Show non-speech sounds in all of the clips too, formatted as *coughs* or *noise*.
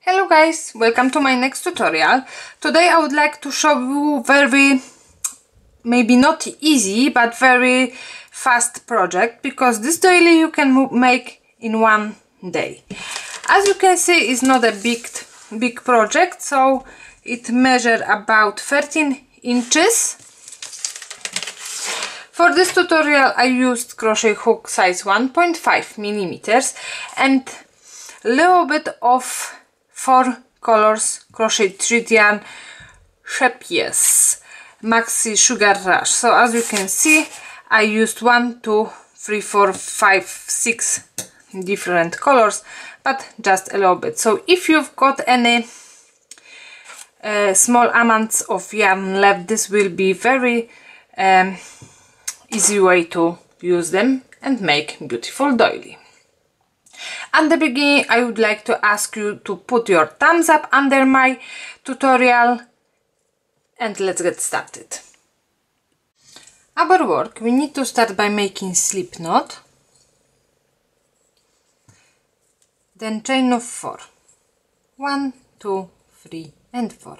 Hello guys, welcome to my next tutorial. Today I would like to show you very, maybe not easy, but very fast project because this doily you can make in one day. As you can see, it's not a big, big project, so it measures about 13 inches. For this tutorial I used crochet hook size 1.5 millimeters and a little bit of four colors crochet thread yarn Scheepjes Maxi Sugar Rush. So as you can see I used one, two, three, four, five, six different colors but just a little bit. So if you've got any uh, small amounts of yarn left this will be very um, easy way to use them and make beautiful doily. At the beginning I would like to ask you to put your thumbs up under my tutorial and let's get started. Our work we need to start by making slip knot then chain of four. four one two three and four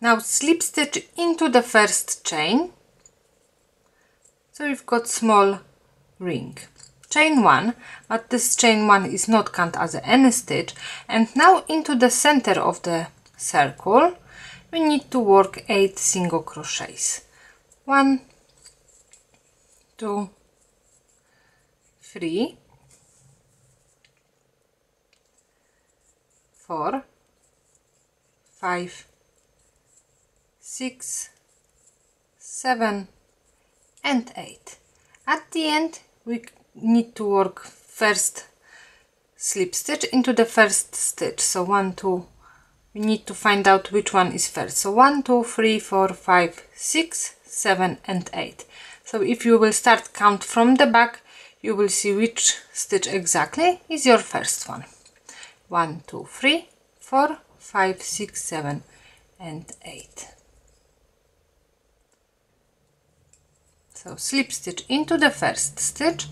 now slip stitch into the first chain so we've got small ring chain one but this chain one is not count as any stitch and now into the center of the circle we need to work eight single crochets. One two three four five six seven and eight. At the end we need to work first slip stitch into the first stitch. So one two we need to find out which one is first. So one two three four five six seven and eight. So if you will start count from the back you will see which stitch exactly is your first one. One two three four five six seven and eight. So slip stitch into the first stitch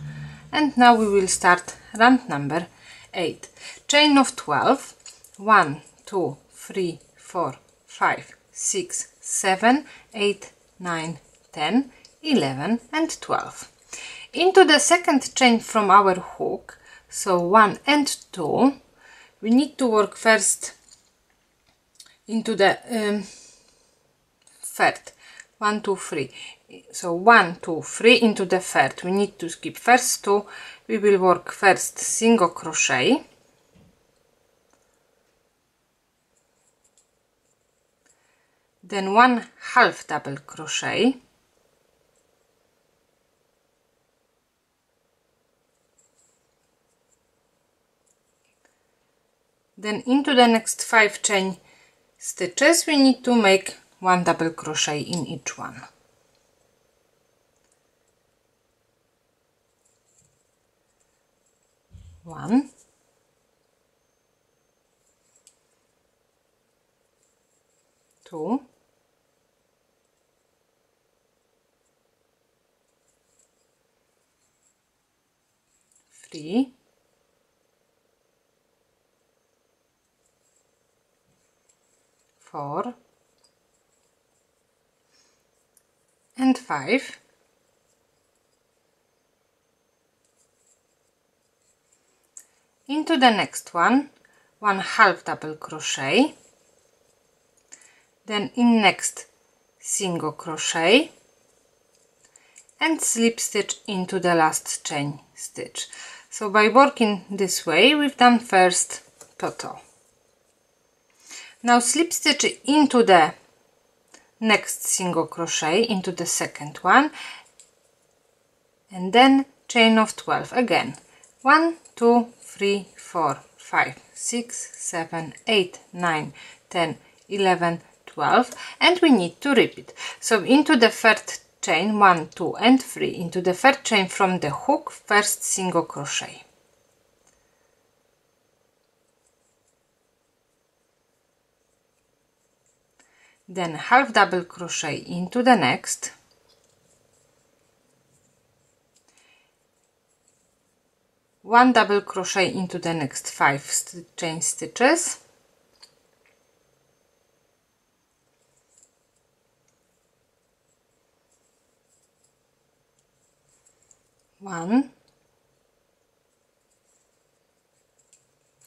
and now we will start round number 8 chain of 12 1 2 3 4 5 6 7 8 9 10 11 and 12 into the second chain from our hook. So 1 and 2 we need to work first into the um, third. One two three so one two three into the third. We need to skip first two. We will work first single crochet. Then one half double crochet. Then into the next five chain stitches we need to make one double crochet in each one one. Two. Three. Four. And five into the next one. One half double crochet. Then in next single crochet. And slip stitch into the last chain stitch. So by working this way we've done first total. Now slip stitch into the next single crochet into the second one. And then chain of 12 again. 1 2 3 4 5 6 7 8 9 10 11 12 and we need to repeat so into the third chain 1 2 and 3 into the third chain from the hook first single crochet. Then half double crochet into the next one double crochet into the next five st chain stitches. One.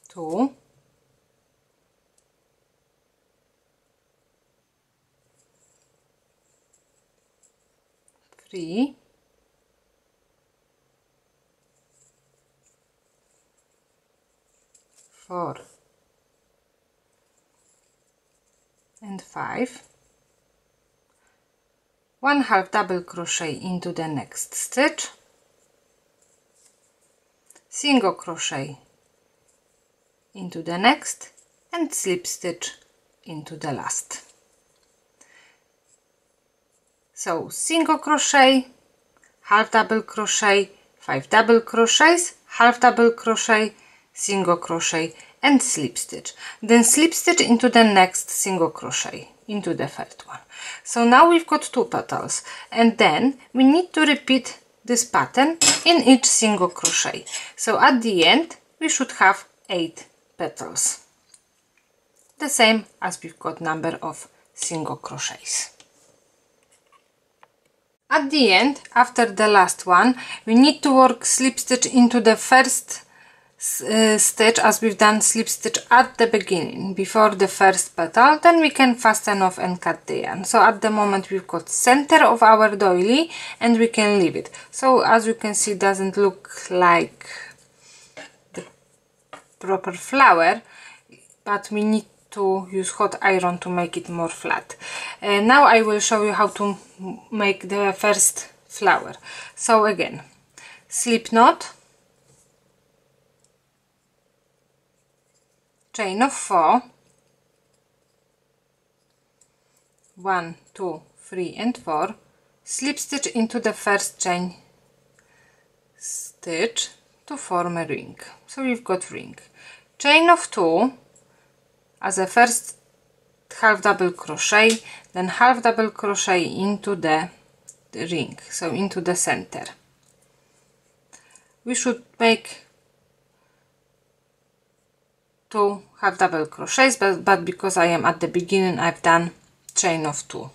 Two. Three. Four and five. One half double crochet into the next stitch. Single crochet into the next and slip stitch into the last. So single crochet half double crochet five double crochets half double crochet single crochet and slip stitch. Then slip stitch into the next single crochet into the third one. So now we've got two petals and then we need to repeat this pattern in each single crochet. So at the end we should have eight petals. The same as we've got number of single crochets. At the end after the last one we need to work slip stitch into the first uh, stitch as we've done slip stitch at the beginning before the first petal then we can fasten off and cut the yarn so at the moment we've got center of our doily and we can leave it. So as you can see it doesn't look like the proper flower but we need to use hot iron to make it more flat. Uh, now I will show you how to make the first flower. So again slip knot chain of four. One two three and four. Slip stitch into the first chain stitch to form a ring. So we've got ring. Chain of two. As a first half double crochet then half double crochet into the, the ring so into the center. We should make two half double crochets but, but because I am at the beginning I've done chain of two.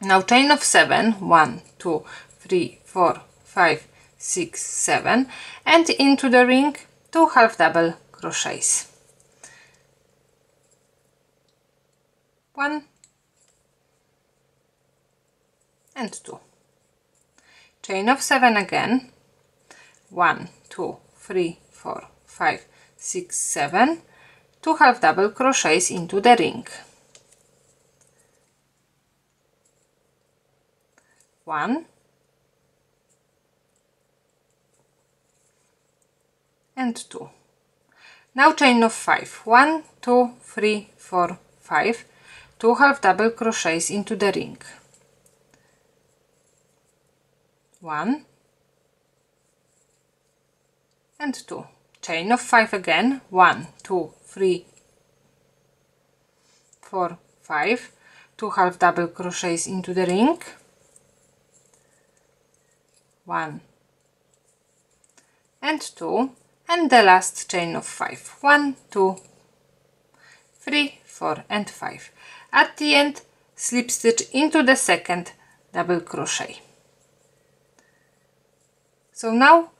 Now chain of seven one two three four five six seven and into the ring two half double crochets. One and two. Chain of seven again. One two three four five six seven two half double crochets into the ring. One. And two. Now chain of five. One two three four five two half double crochets into the ring. One. And two chain of five again. 1 2 3 4 5 2 half double crochets into the ring. One. And two. And the last chain of five. One two three four and five. At the end slip stitch into the second double crochet. So now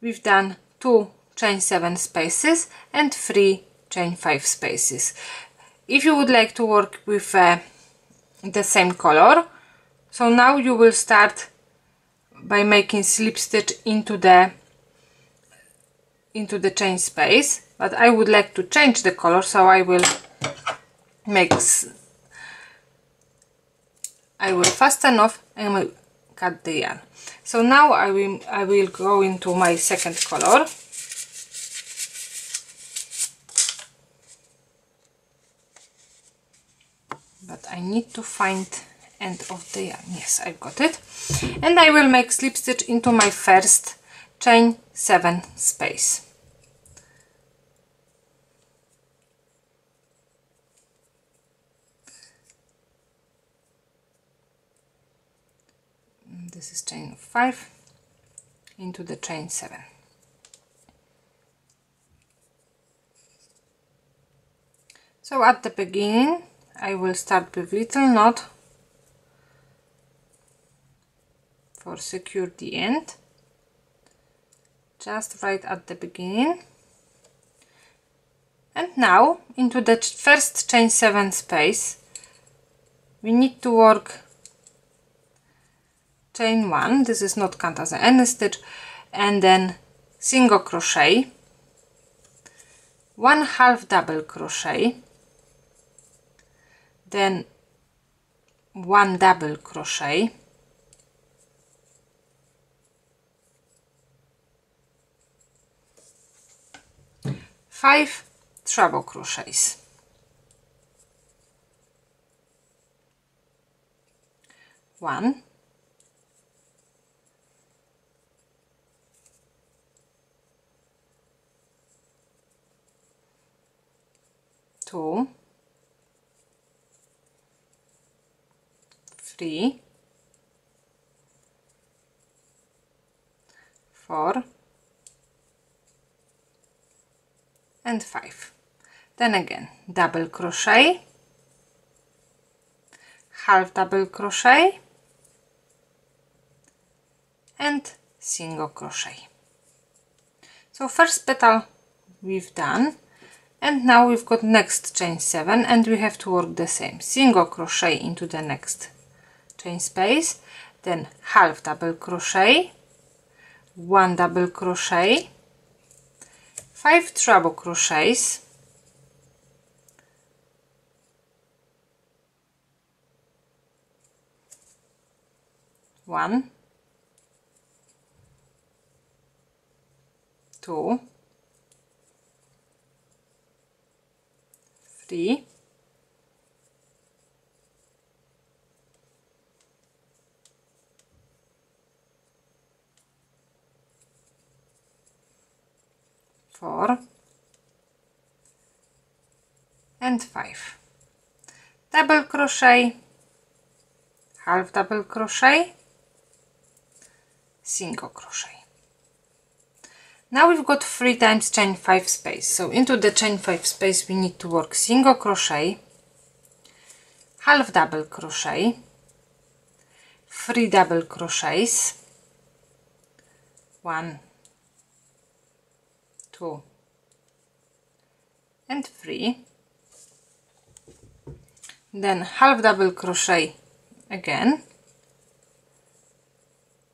we've done two chain 7 spaces and 3 chain 5 spaces. If you would like to work with uh, the same color, so now you will start by making slip stitch into the into the chain space but I would like to change the color so I will make I will fasten off and cut the yarn so now I will I will go into my second color I need to find end of the yarn yes I've got it. And I will make slip stitch into my first chain 7 space. Mm, this is chain 5 into the chain 7 so at the beginning I will start with little knot for secure the end. Just right at the beginning. And now into the first chain 7 space we need to work chain 1 this is not count as any stitch. And then single crochet. One half double crochet then one double crochet. Five treble crochets. One. Two three four and 5 then again double crochet half double crochet and single crochet. So first petal we've done and now we've got next chain 7 and we have to work the same. Single crochet into the next chain space then half double crochet one double crochet 5 treble crochets one two three four and five. Double crochet half double crochet single crochet. Now we've got three times chain five space. So into the chain five space we need to work single crochet half double crochet three double crochets one two. And three. Then half double crochet again.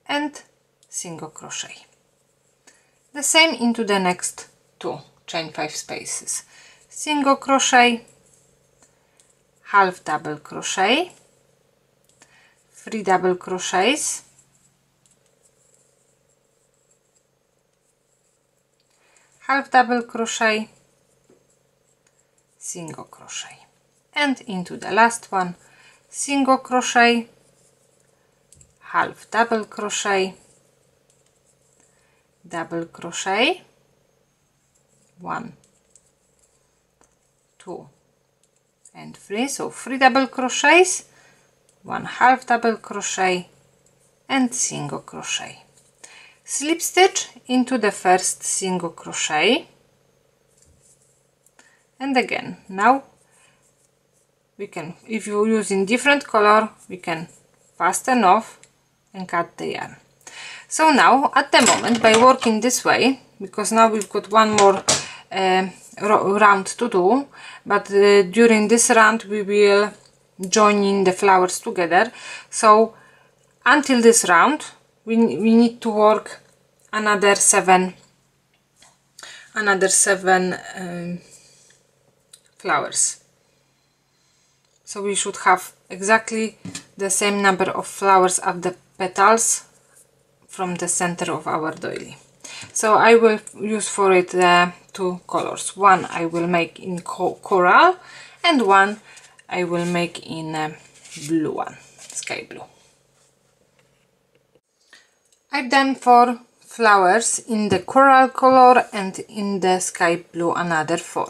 And single crochet. The same into the next two chain five spaces. Single crochet. Half double crochet. Three double crochets half double crochet. Single crochet. And into the last one. Single crochet. Half double crochet. Double crochet. One. Two. And three. So three double crochets. One half double crochet. And single crochet slip stitch into the first single crochet. And again now we can if you're using different color we can fasten off and cut the yarn. So now at the moment by working this way because now we've got one more uh, round to do but uh, during this round we will join in the flowers together. So until this round we, we need to work another seven another seven um, flowers. So we should have exactly the same number of flowers of the petals from the center of our doily. So I will use for it uh, two colors. One I will make in co coral and one I will make in uh, blue one sky blue I've done four flowers in the coral color and in the sky blue another four.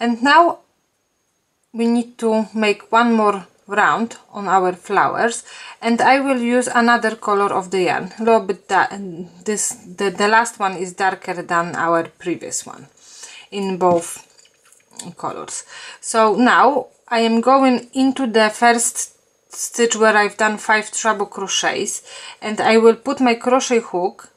And now we need to make one more round on our flowers and I will use another color of the yarn. A little bit this the, the last one is darker than our previous one in both colors. So now I am going into the first stitch where I've done five treble crochets and I will put my crochet hook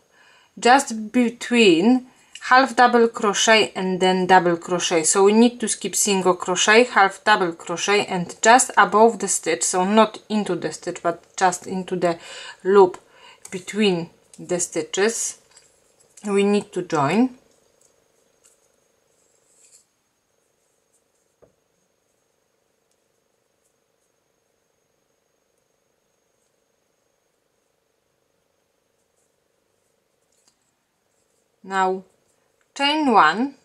just between half double crochet and then double crochet. So we need to skip single crochet half double crochet and just above the stitch so not into the stitch but just into the loop between the stitches we need to join now chain one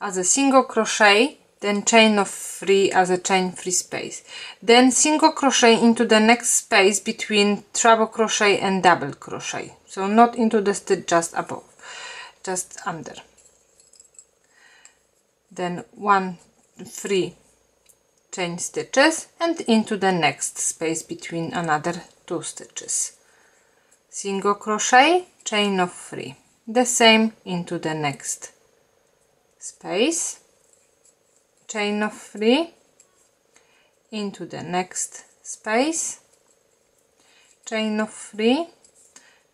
as a single crochet then chain of three as a chain free space. Then single crochet into the next space between treble crochet and double crochet. So not into the stitch just above just under. Then one three chain stitches and into the next space between another two stitches. Single crochet chain of three the same into the next. Space. Chain of three. Into the next space. Chain of three.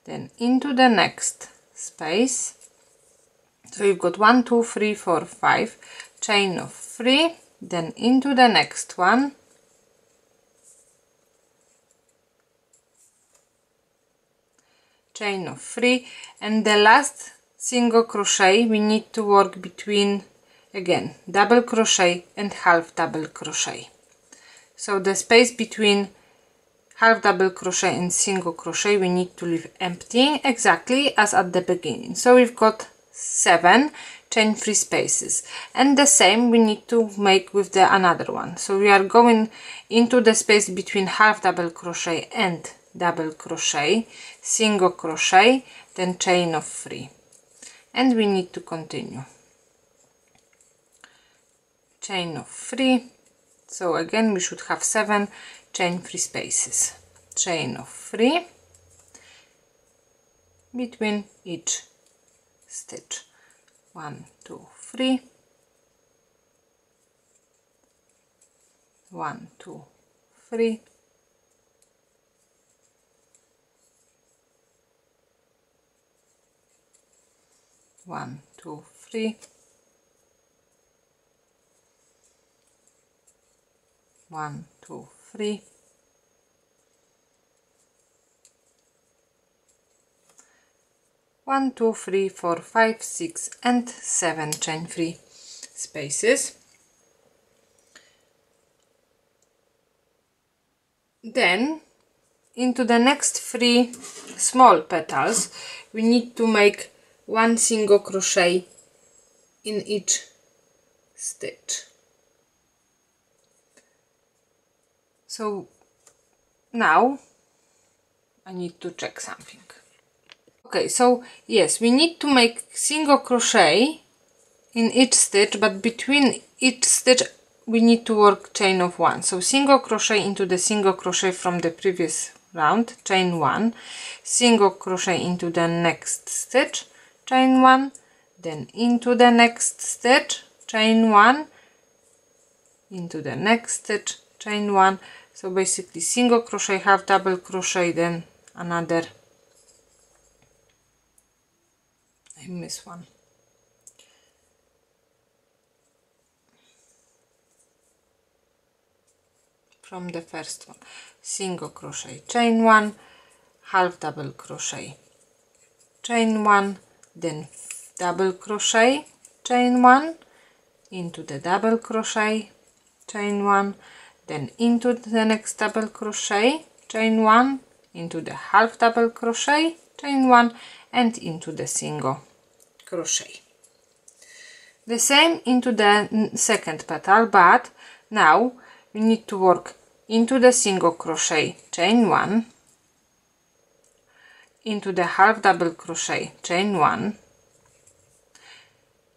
Then into the next space. So you've got one two three four five. Chain of three. Then into the next one chain of three. And the last single crochet we need to work between again double crochet and half double crochet. So the space between half double crochet and single crochet we need to leave empty exactly as at the beginning. So we've got seven chain free spaces. And the same we need to make with the another one. So we are going into the space between half double crochet and double crochet single crochet then chain of three. And we need to continue. Chain of three. So again we should have seven chain three spaces. Chain of three between each stitch. One two three. One two three one two three. One two three. One two three four five six and seven chain three spaces. Then into the next three small petals we need to make one single crochet in each stitch. So now I need to check something. Okay so yes we need to make single crochet in each stitch but between each stitch we need to work chain of one. So single crochet into the single crochet from the previous round chain one. Single crochet into the next stitch chain one then into the next stitch chain one into the next stitch chain one. So basically single crochet half double crochet then another. I miss one. From the first one. Single crochet chain one half double crochet. Chain one then double crochet chain one into the double crochet chain one then into the next double crochet chain one into the half double crochet chain one and into the single crochet. The same into the second petal but now we need to work into the single crochet chain one into the half double crochet chain one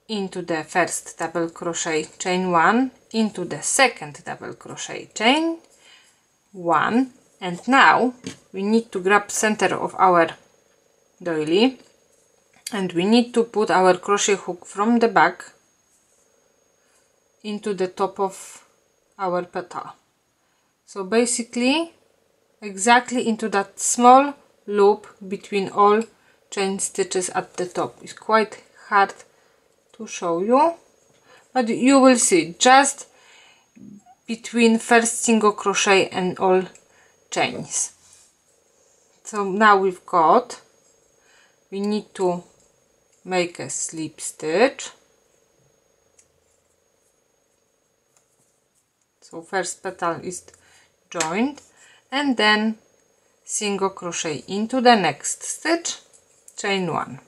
into the first double crochet chain one into the second double crochet chain one. And now we need to grab center of our doily and we need to put our crochet hook from the back into the top of our petal so basically exactly into that small loop between all chain stitches at the top. It's quite hard to show you but you will see just between first single crochet and all chains. So now we've got we need to make a slip stitch. So first petal is joined and then single crochet into the next stitch chain one.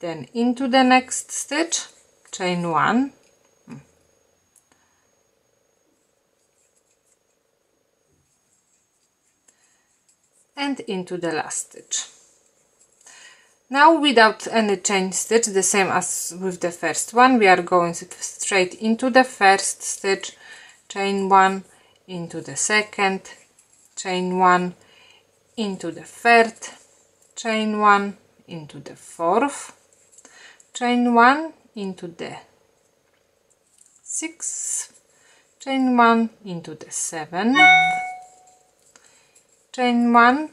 Then into the next stitch chain one. And into the last stitch. Now without any chain stitch the same as with the first one we are going straight into the first stitch chain one into the second chain one into the third chain one into the fourth chain one into the sixth chain one into the seventh chain one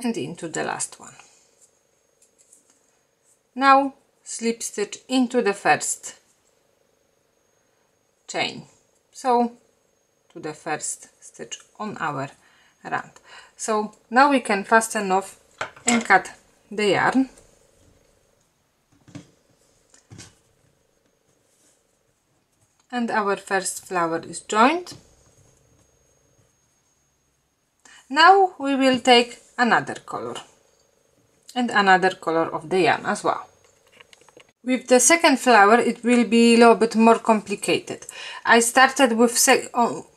and into the last one. Now slip stitch into the first chain. So to the first stitch on our round so now we can fasten off and cut the yarn. And our first flower is joined. Now we will take another color. And another color of the yarn as well with the second flower it will be a little bit more complicated. I started with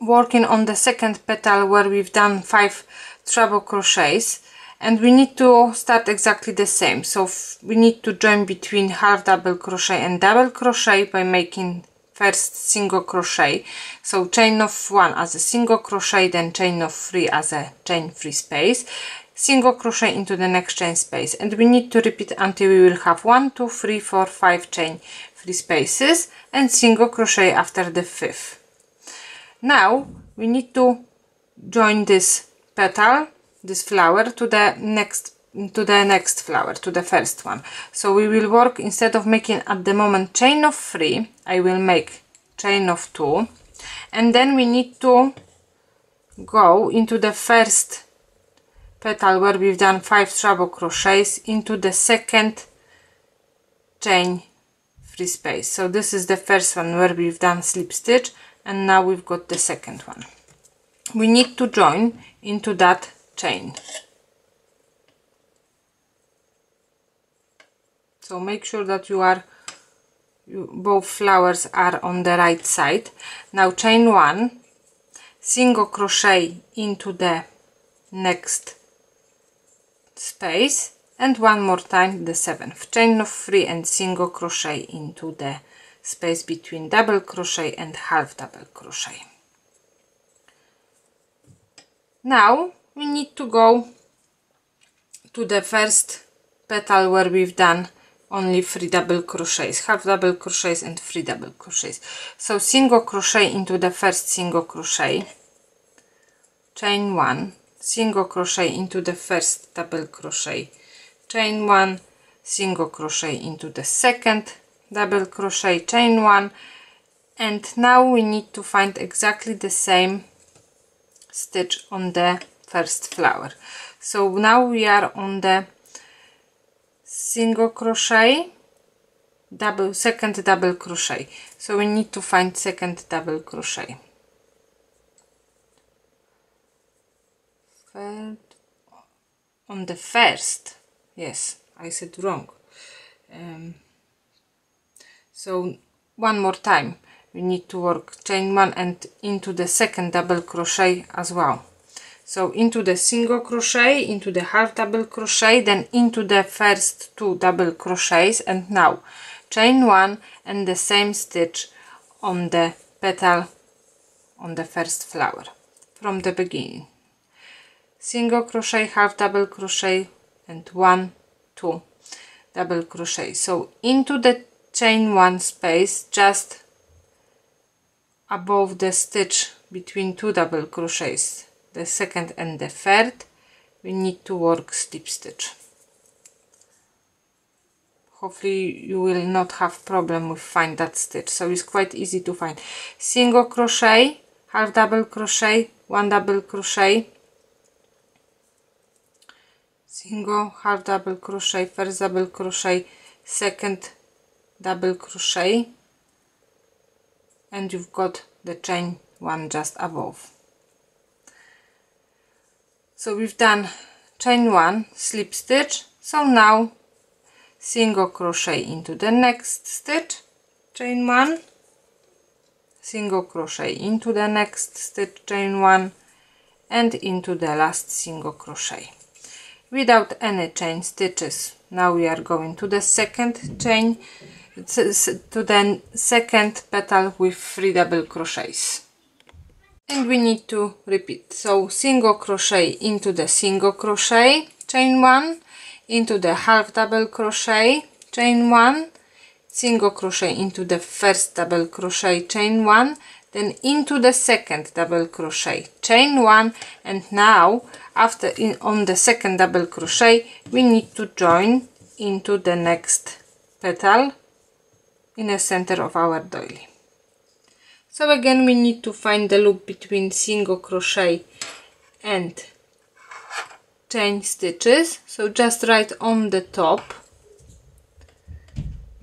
working on the second petal where we've done five treble crochets and we need to start exactly the same. So we need to join between half double crochet and double crochet by making first single crochet. So chain of one as a single crochet then chain of three as a chain free space single crochet into the next chain space. And we need to repeat until we will have one two three four five chain three spaces and single crochet after the fifth. Now we need to join this petal this flower to the next to the next flower to the first one. So we will work instead of making at the moment chain of three I will make chain of two. And then we need to go into the first petal where we've done five treble crochets into the second chain free space. So this is the first one where we've done slip stitch and now we've got the second one. We need to join into that chain. So make sure that you are you, both flowers are on the right side. Now chain one single crochet into the next space and one more time the seventh chain of three and single crochet into the space between double crochet and half double crochet. Now we need to go to the first petal where we've done only three double crochets half double crochets and three double crochets. So single crochet into the first single crochet chain one single crochet into the first double crochet chain one. Single crochet into the second double crochet chain one. And now we need to find exactly the same stitch on the first flower. So now we are on the single crochet double second double crochet. So we need to find second double crochet third on the first yes I said wrong. Um, so one more time we need to work chain one and into the second double crochet as well. So into the single crochet into the half double crochet then into the first two double crochets and now chain one and the same stitch on the petal on the first flower from the beginning single crochet half double crochet and one two double crochet. So into the chain one space just above the stitch between two double crochets the second and the third we need to work slip stitch. Hopefully you will not have problem with find that stitch. So it's quite easy to find. Single crochet half double crochet one double crochet single half double crochet first double crochet second double crochet. And you've got the chain one just above. So we've done chain one slip stitch. So now single crochet into the next stitch chain one. Single crochet into the next stitch chain one. And into the last single crochet without any chain stitches. Now we are going to the second chain to the second petal with three double crochets. And we need to repeat. So single crochet into the single crochet chain one into the half double crochet chain one single crochet into the first double crochet chain one then into the second double crochet. Chain one and now after in on the second double crochet we need to join into the next petal in the center of our doily. So again we need to find the loop between single crochet and chain stitches. So just right on the top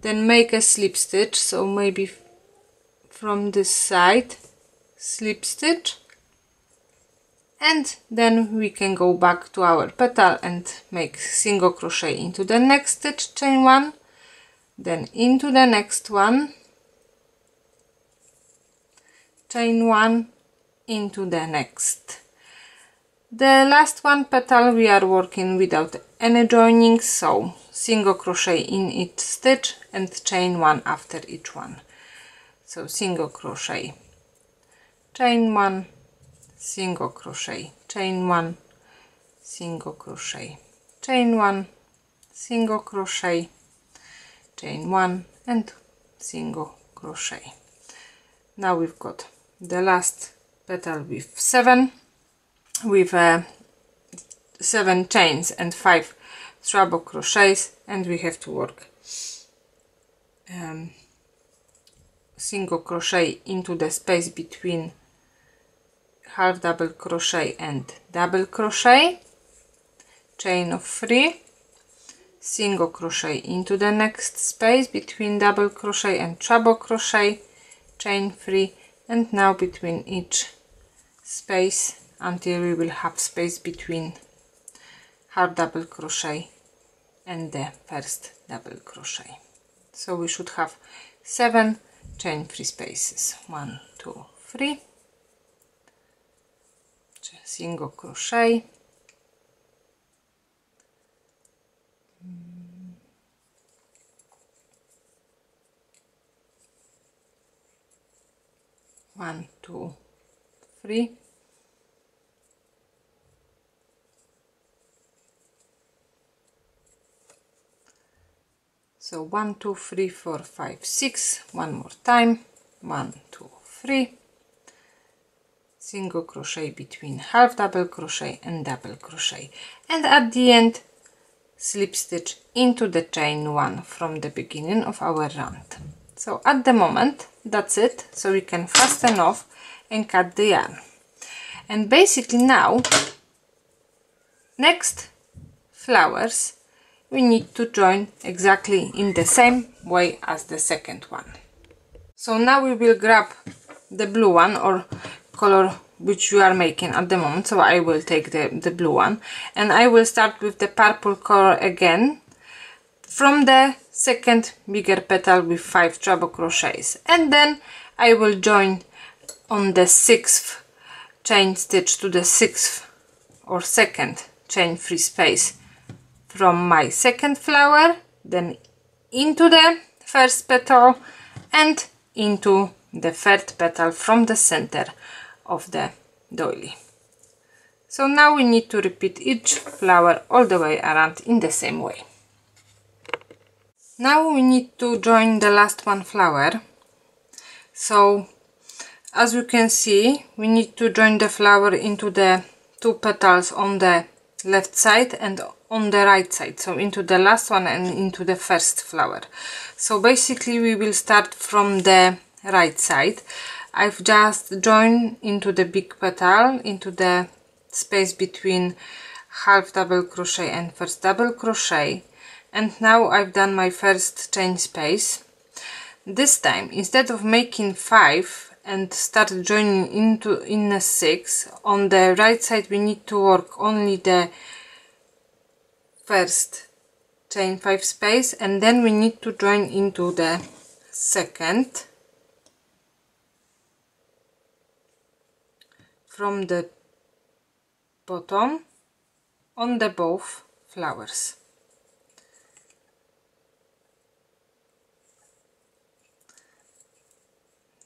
then make a slip stitch. So maybe from this side slip stitch and then we can go back to our petal and make single crochet into the next stitch chain one then into the next one chain one into the next. The last one petal we are working without any joining so single crochet in each stitch and chain one after each one so single crochet. Chain one single crochet. Chain one single crochet. Chain one single crochet. Chain one and single crochet. Now we've got the last petal with seven with uh, seven chains and five treble crochets and we have to work um, single crochet into the space between half double crochet and double crochet. Chain of three. Single crochet into the next space between double crochet and treble crochet. Chain three. And now between each space until we will have space between half double crochet and the first double crochet. So we should have seven chain three spaces. One two three. Single crochet? One two three so one two three four five six. One more time. One two three. Single crochet between half double crochet and double crochet. And at the end slip stitch into the chain one from the beginning of our round. So at the moment that's it. So we can fasten off and cut the yarn. And basically now next flowers we need to join exactly in the same way as the second one. So now we will grab the blue one or color which you are making at the moment. So I will take the, the blue one. And I will start with the purple color again. From the second bigger petal with five treble crochets. And then I will join on the sixth chain stitch to the sixth or second chain free space from my second flower then into the first petal and into the third petal from the center of the doily. So now we need to repeat each flower all the way around in the same way. Now we need to join the last one flower. So as you can see we need to join the flower into the two petals on the left side and on the right side so into the last one and into the first flower. So basically we will start from the right side. I've just joined into the big petal into the space between half double crochet and first double crochet. And now I've done my first chain space. This time instead of making five and start joining into in a six on the right side we need to work only the first chain 5 space and then we need to join into the second. From the bottom on the both flowers.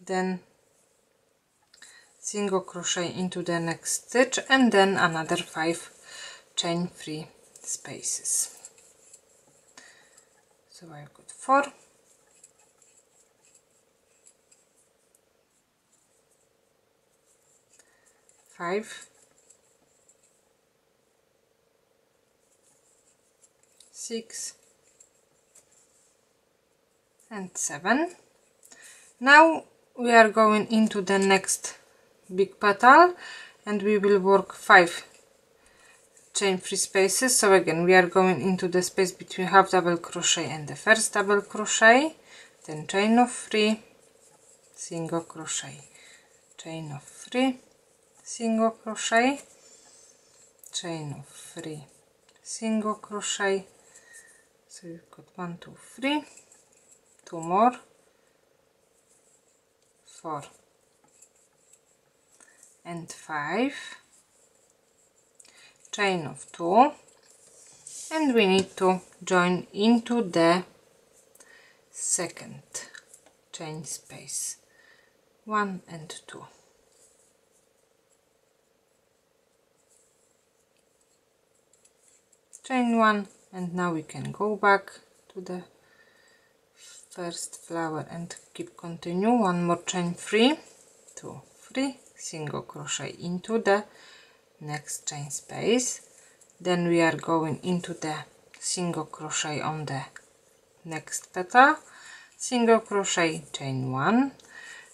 Then single crochet into the next stitch and then another five chain free spaces. So I've got four. Five. Six. And seven. Now we are going into the next big petal and we will work five chain three spaces. So again we are going into the space between half double crochet and the first double crochet. Then chain of three single crochet. Chain of three single crochet. Chain of three single crochet. So you've got one two three two more four and five chain of two. And we need to join into the second chain space. One and two. Chain one and now we can go back to the first flower and keep continue. One more chain three. Two three. Single crochet into the next chain space. Then we are going into the single crochet on the next petal single crochet chain one.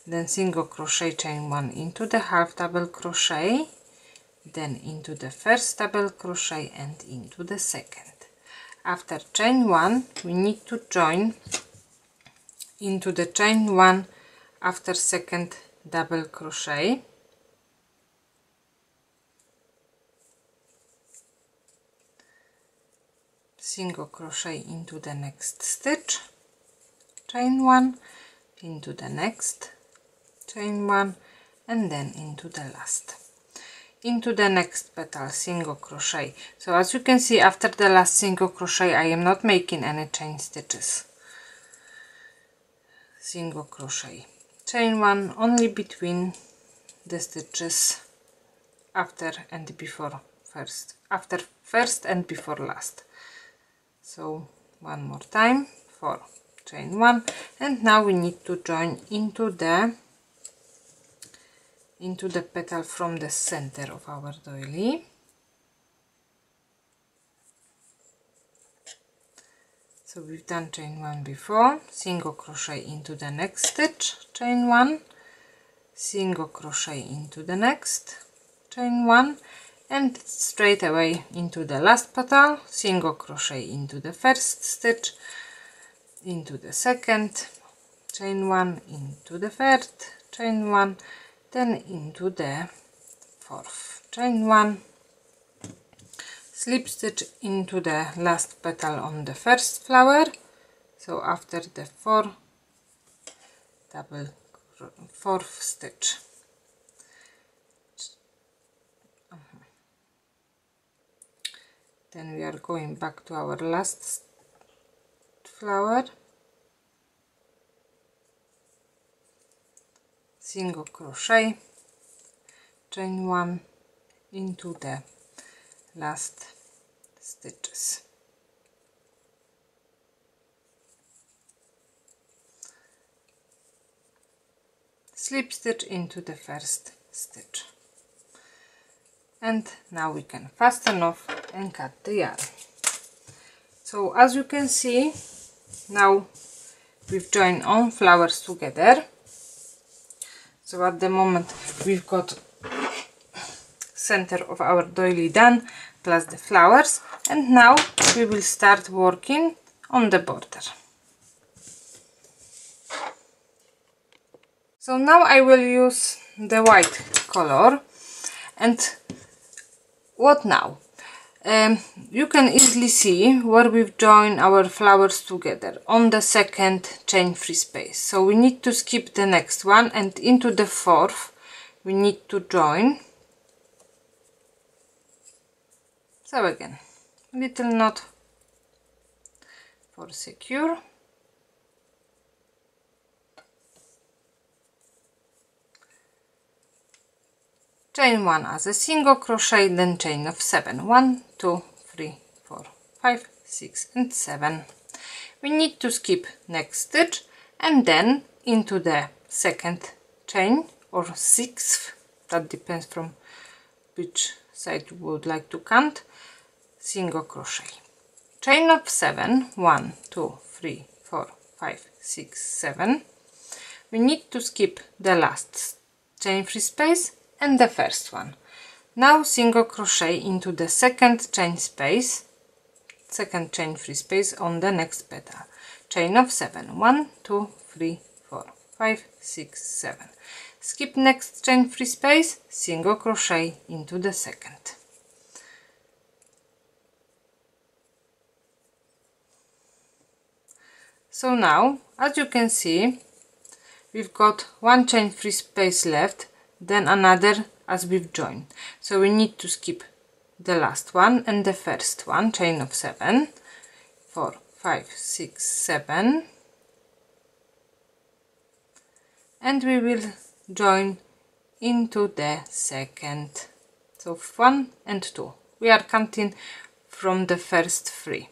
Then single crochet chain one into the half double crochet. Then into the first double crochet and into the second. After chain one we need to join into the chain one after second double crochet single crochet into the next stitch chain one into the next chain one and then into the last. Into the next petal single crochet. So as you can see after the last single crochet I am not making any chain stitches. Single crochet. Chain one only between the stitches after and before first after first and before last so one more time four chain one. And now we need to join into the into the petal from the center of our doily. So we've done chain one before. Single crochet into the next stitch chain one. Single crochet into the next chain one and straight away into the last petal single crochet into the first stitch into the second chain one into the third chain one then into the fourth chain one. Slip stitch into the last petal on the first flower. So after the four double fourth stitch then we are going back to our last flower. Single crochet. Chain one into the last stitches. Slip stitch into the first stitch. And now we can fasten off and cut the yarn. So as you can see now we've joined all flowers together. So at the moment we've got center of our doily done plus the flowers and now we will start working on the border. So now I will use the white color and what now um, you can easily see where we've joined our flowers together on the second chain free space. So we need to skip the next one and into the fourth we need to join. So again little knot for secure. Chain one as a single crochet then chain of seven one two three four five six and seven. We need to skip next stitch and then into the second chain or sixth. That depends from which side you would like to count. Single crochet. Chain of seven. One two three four five six seven. We need to skip the last chain free space and the first one. Now single crochet into the second chain space, second chain free space on the next petal. Chain of 7, 1, 2, 3, 4, 5, 6, 7. Skip next chain free space, single crochet into the second. So now, as you can see, we've got one chain free space left then another as we've joined. So we need to skip the last one and the first one chain of seven. Four five six seven. And we will join into the second. So one and two. We are counting from the first three.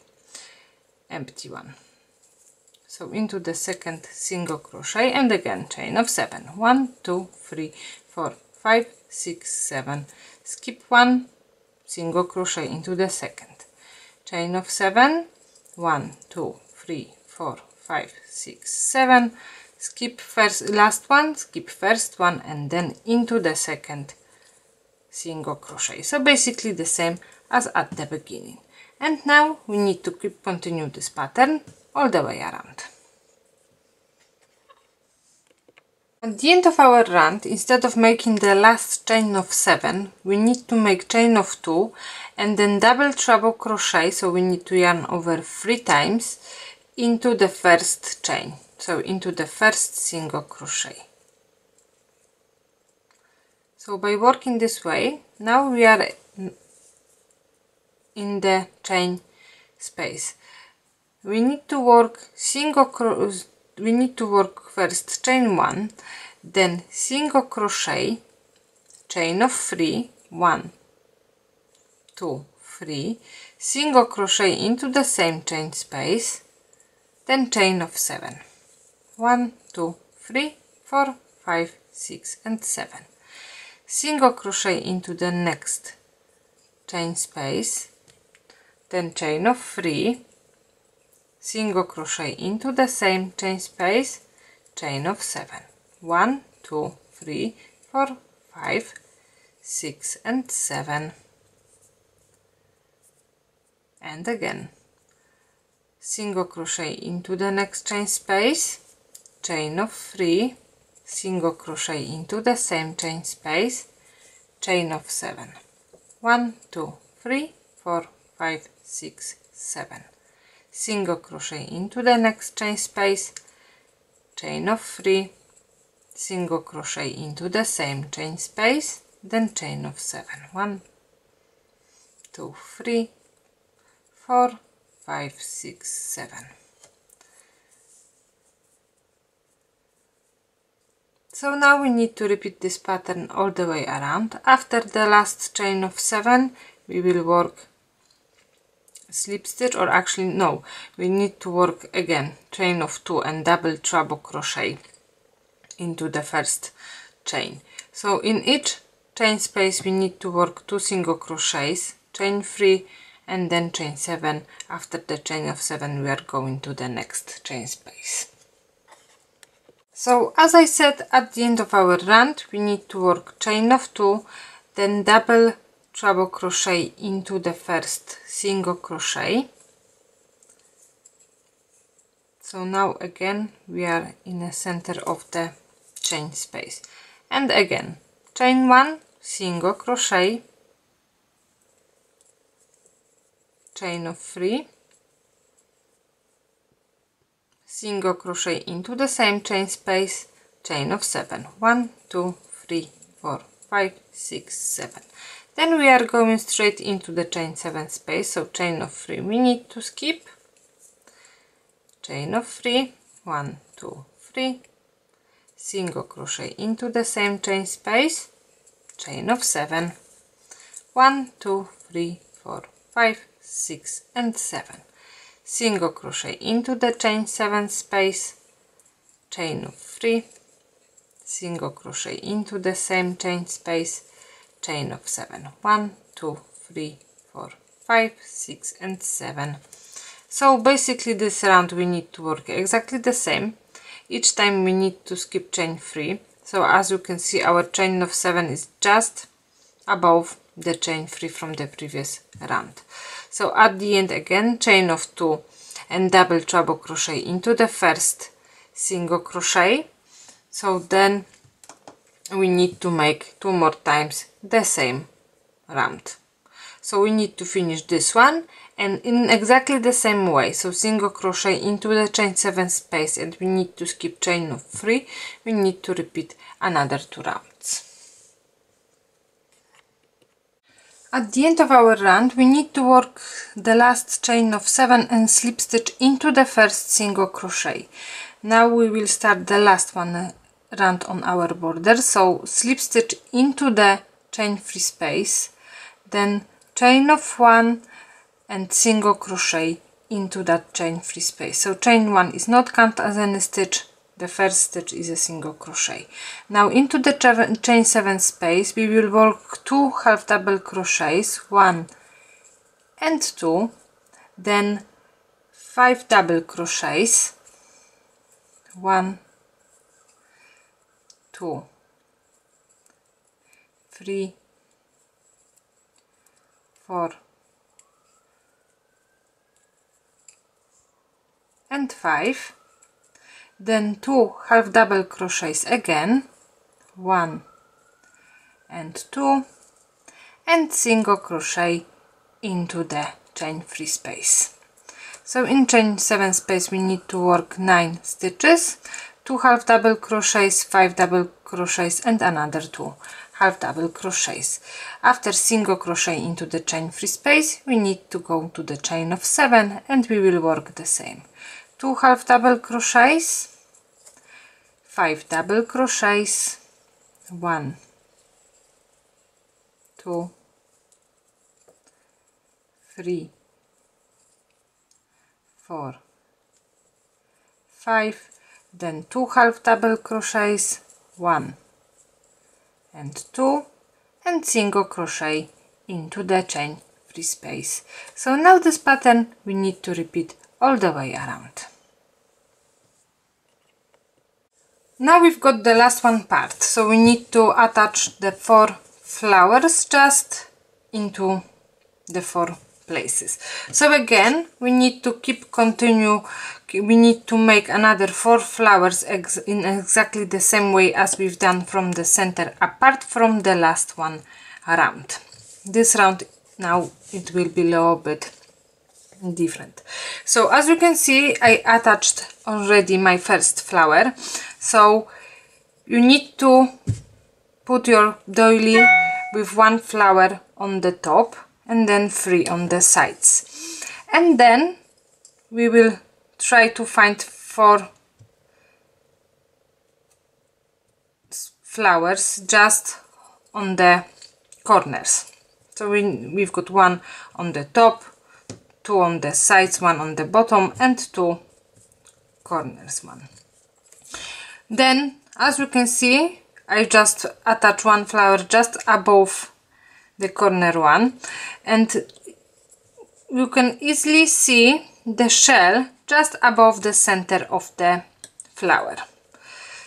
Empty one. So into the second single crochet and again chain of seven. One two three four five six seven. Skip one single crochet into the second. Chain of seven. One two three four five six seven. Skip first last one skip first one and then into the second single crochet. So basically the same as at the beginning. And now we need to keep continue this pattern all the way around At the end of our round, instead of making the last chain of 7, we need to make chain of 2 and then double treble crochet, so we need to yarn over 3 times into the first chain, so into the first single crochet. So by working this way, now we are in the chain space. We need to work single crochet we need to work first chain 1 then single crochet chain of 3 1 2 3 single crochet into the same chain space then chain of 7 1 2 3 4 5 6 and 7 single crochet into the next chain space then chain of 3 single crochet into the same chain space chain of 7 1 2 3 4 5 6 and 7 and again. Single crochet into the next chain space chain of 3 single crochet into the same chain space chain of 7 1 2 3 4 5 6 7 single crochet into the next chain space chain of 3 single crochet into the same chain space then chain of 7 1 2 3 4 5 6 7 so now we need to repeat this pattern all the way around. After the last chain of 7 we will work slip stitch or actually no. We need to work again. Chain of two and double treble crochet into the first chain. So in each chain space we need to work two single crochets chain 3 and then chain 7 after the chain of 7 we are going to the next chain space. So as I said at the end of our round we need to work chain of 2 then double treble crochet into the first single crochet. So now again we are in the center of the chain space. And again chain 1 single crochet. Chain of 3 single crochet into the same chain space. Chain of 7 1 2 3 4 5 6 7 then we are going straight into the chain 7 space so chain of 3 we need to skip. Chain of 3 1 2 3 single crochet into the same chain space. Chain of 7 1 2 3 4 5 6 and 7 single crochet into the chain 7 space. Chain of 3 single crochet into the same chain space chain of 7 1 2 3 4 5 6 and 7 so basically this round we need to work exactly the same. Each time we need to skip chain 3 so as you can see our chain of 7 is just above the chain 3 from the previous round. So at the end again chain of 2 and double treble crochet into the first single crochet. So then we need to make two more times the same round. So we need to finish this one and in exactly the same way. So single crochet into the chain 7 space and we need to skip chain of 3 we need to repeat another two rounds. At the end of our round we need to work the last chain of 7 and slip stitch into the first single crochet. Now we will start the last one uh, round on our border. So slip stitch into the chain free space then chain of one and single crochet into that chain free space. So chain one is not count as any stitch the first stitch is a single crochet. Now into the chain 7 space we will work two half double crochets one and two then five double crochets one two. Three. Four. And 5 then two half double crochets again. 1 and 2 and single crochet into the chain free space. So in chain 7 space we need to work 9 stitches 2 half double crochets 5 double crochets and another 2 half double crochets. After single crochet into the chain free space we need to go to the chain of 7 and we will work the same. 2 half double crochets 5 double crochets 1 2 3 4 5 then 2 half double crochets 1 and 2 and single crochet into the chain free space. So now this pattern we need to repeat all the way around. Now we've got the last one part. So we need to attach the four flowers just into the four places. So again we need to keep continue we need to make another four flowers ex in exactly the same way as we've done from the center apart from the last one round. This round now it will be a little bit different. So as you can see I attached already my first flower. So you need to put your doily with one flower on the top and then three on the sides. And then we will try to find four flowers just on the corners. So we, we've got one on the top two on the sides one on the bottom and two corners one. Then as you can see I just attach one flower just above the corner one and you can easily see the shell just above the center of the flower.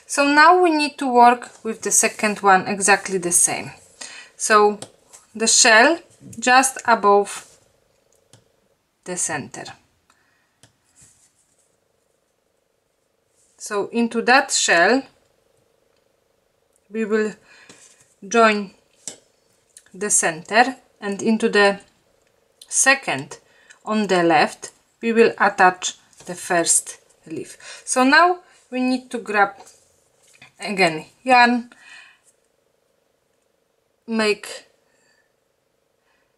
So now we need to work with the second one exactly the same. So the shell just above the center. So into that shell we will join the center and into the second. On the left we will attach the first leaf. So now we need to grab again yarn make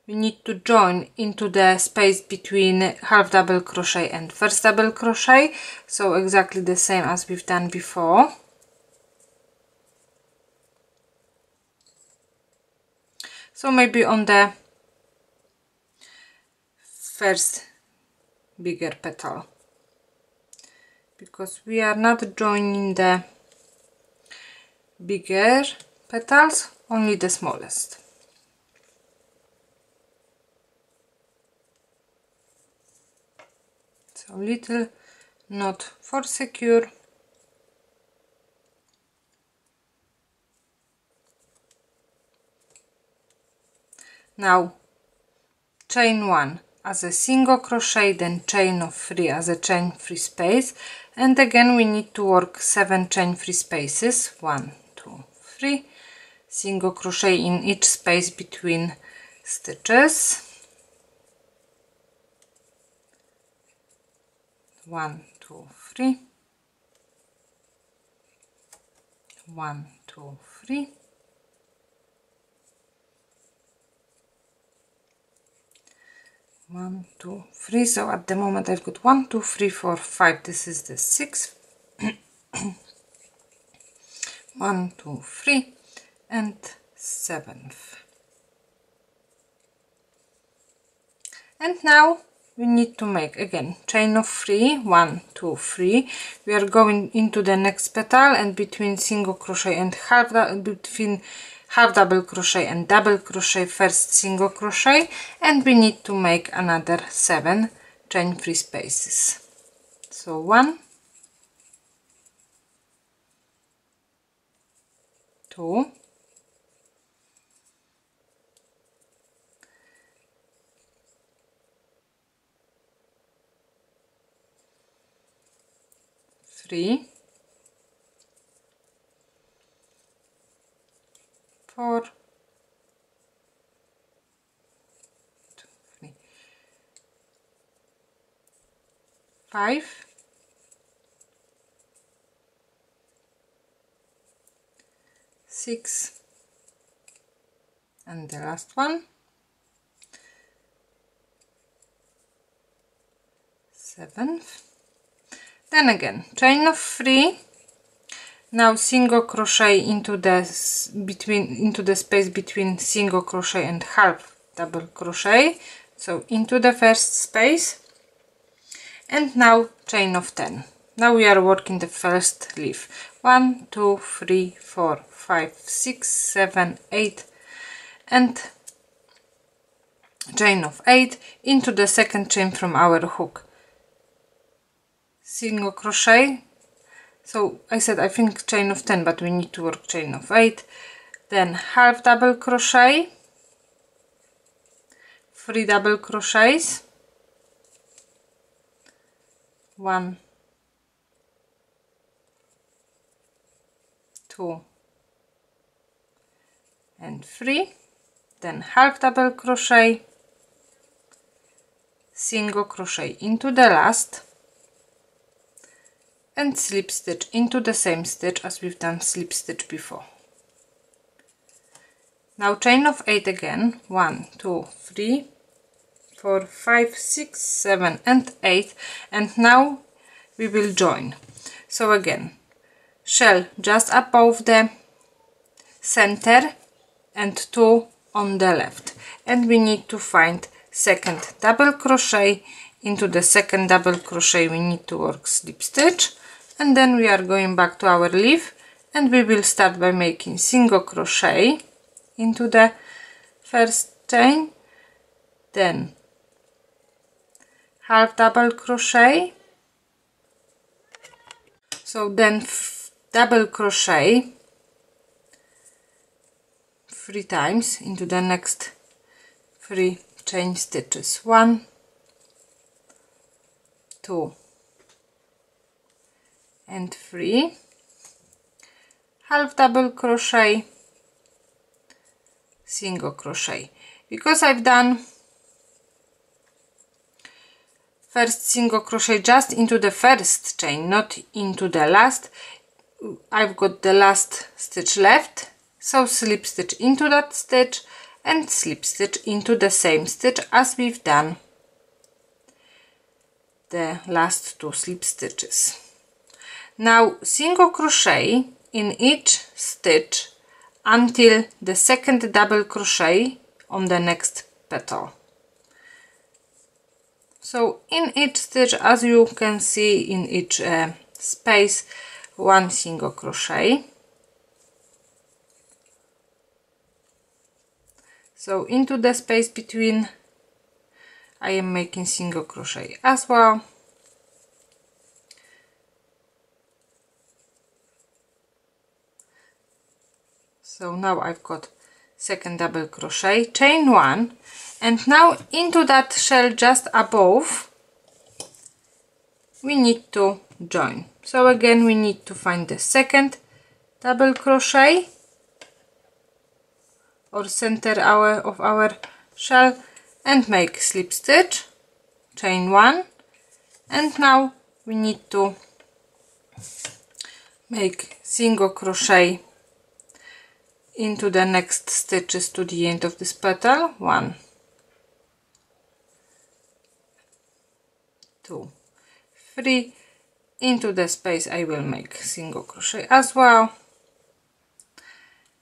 we need to join into the space between half double crochet and first double crochet. So exactly the same as we've done before so maybe on the first bigger petal. Because we are not joining the bigger petals only the smallest. So little knot for secure now chain one as a single crochet then chain of three as a chain free space. And again we need to work seven chain free spaces. One two three. Single crochet in each space between stitches. One two three. One two three one two three. So at the moment I've got one two three four five. This is the sixth *coughs* one two three and seventh and now we need to make again chain of three. One two three. We are going into the next petal and between single crochet and half between half double crochet and double crochet first single crochet and we need to make another seven chain free spaces. So one two three four, two, three, five, six, and the last one, seventh. Then again, chain of three now single crochet into the between into the space between single crochet and half double crochet. So into the first space. And now chain of 10 now we are working the first leaf. One two three four five six seven eight. And chain of 8 into the second chain from our hook. Single crochet so I said I think chain of 10 but we need to work chain of 8 then half double crochet. Three double crochets. One. Two. And three. Then half double crochet. Single crochet into the last and slip stitch into the same stitch as we've done slip stitch before. Now chain of 8 again, 1, 2, 3, 4, 5, 6, 7 and 8 and now we will join. So again, shell just above the center and 2 on the left. And we need to find second double crochet. Into the second double crochet we need to work slip stitch and then we are going back to our leaf and we will start by making single crochet into the first chain. Then half double crochet. So then double crochet three times into the next three chain stitches. One two and three half double crochet. Single crochet. Because I've done first single crochet just into the first chain not into the last. I've got the last stitch left so slip stitch into that stitch and slip stitch into the same stitch as we've done. The last two slip stitches now single crochet in each stitch until the second double crochet on the next petal. So in each stitch as you can see in each uh, space one single crochet. So into the space between I am making single crochet as well so now I've got second double crochet chain one and now into that shell just above we need to join. So again we need to find the second double crochet or center our of our shell and make slip stitch chain one and now we need to make single crochet into the next stitches to the end of this petal. One two three. Into the space I will make single crochet as well.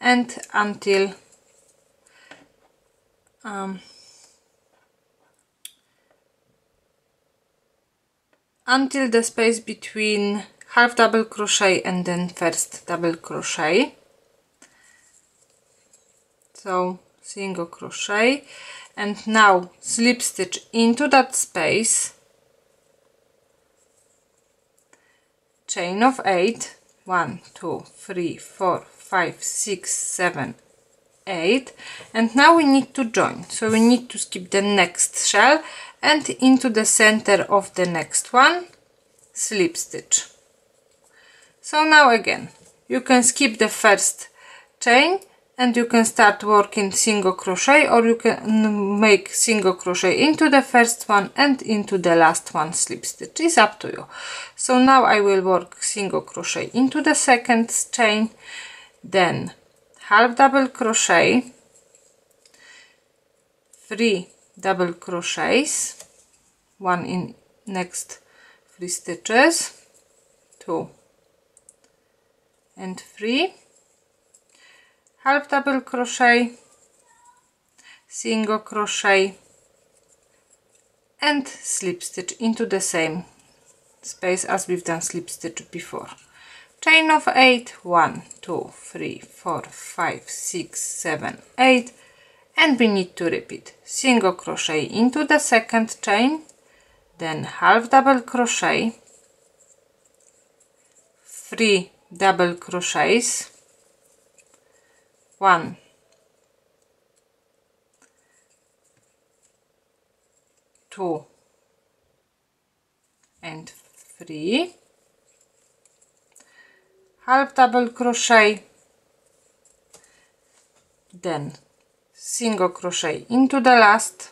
And until um, until the space between half double crochet and then first double crochet so single crochet. And now slip stitch into that space. Chain of eight. One two three four five six seven eight. And now we need to join. So we need to skip the next shell and into the center of the next one slip stitch. So now again you can skip the first chain and you can start working single crochet or you can make single crochet into the first one and into the last one slip stitch is up to you. So now I will work single crochet into the second chain then half double crochet three double crochets one in next three stitches two and three half double crochet. Single crochet. And slip stitch into the same space as we've done slip stitch before. Chain of 8 1 2 3 4 5 6 7 8 and we need to repeat. Single crochet into the second chain. Then half double crochet. 3 double crochets one. Two. And three. Half double crochet. Then single crochet into the last.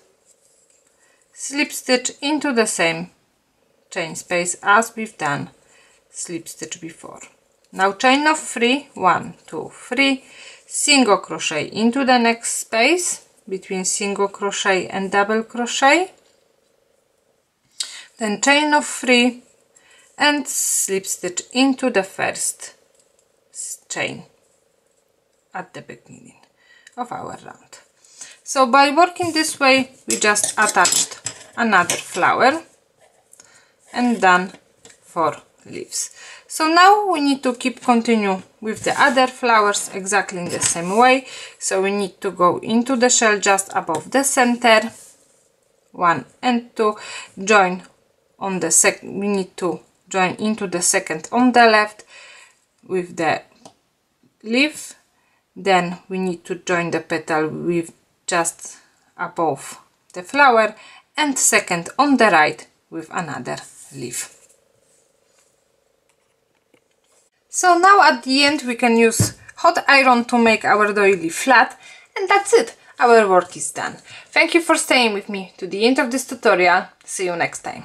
Slip stitch into the same chain space as we've done slip stitch before. Now chain of three. One two three single crochet into the next space between single crochet and double crochet. Then chain of three and slip stitch into the first chain at the beginning of our round. So by working this way we just attached another flower and done four leaves so now we need to keep continue with the other flowers exactly in the same way. So we need to go into the shell just above the center. One and two. Join on the sec we need to join into the second on the left with the leaf. Then we need to join the petal with just above the flower and second on the right with another leaf so now at the end we can use hot iron to make our doily flat and that's it. Our work is done. Thank you for staying with me to the end of this tutorial. See you next time